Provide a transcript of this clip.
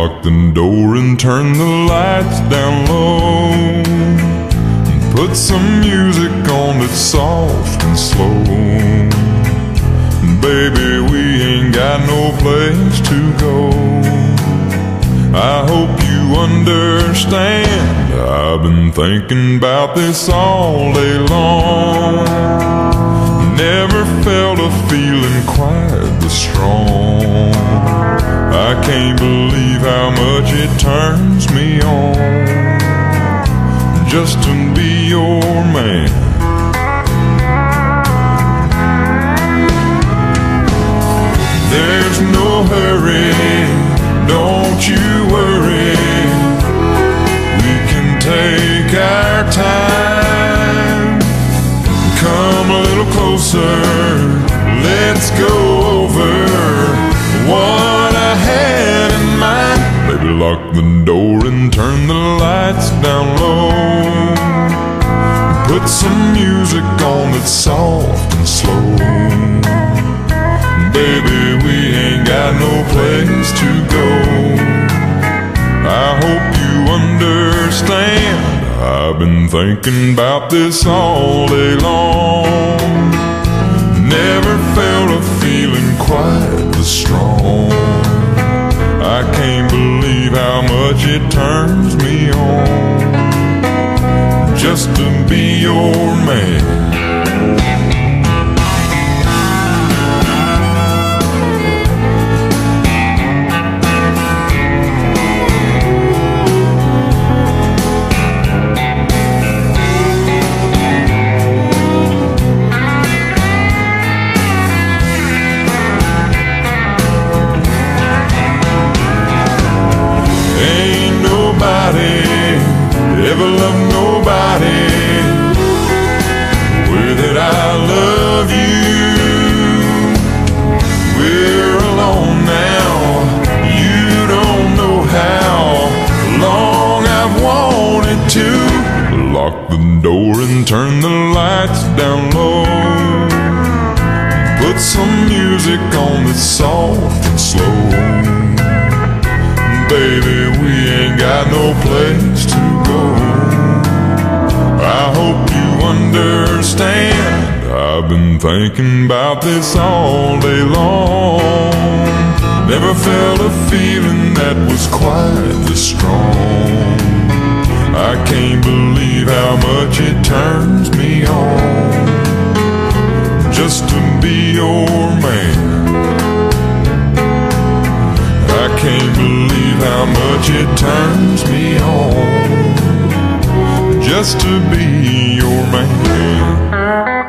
lock the door and turn the lights down low. And put some music on that's soft and slow. Baby, we ain't got no place to go. I hope you understand. I've been thinking about this all day long. Believe how much it turns me on just to be your man. There's no hurry, don't you worry. We can take our time. Come a little closer, let's go lock the door and turn the lights down low. Put some music on that's soft and slow. Baby, we ain't got no place to go. I hope you understand. I've been thinking about this all day long. Never felt a feeling quite this strong. It turns me on just to be your man. Now. You don't know how long I've wanted to lock the door and turn the lights down low. Put some music on that's soft and slow. Baby, we ain't got no place to go. I hope you understand. I've been thinking about this all day long. Felt a feeling that was quite this strong. I can't believe how much it turns me on just to be your man. I can't believe how much it turns me on just to be your man.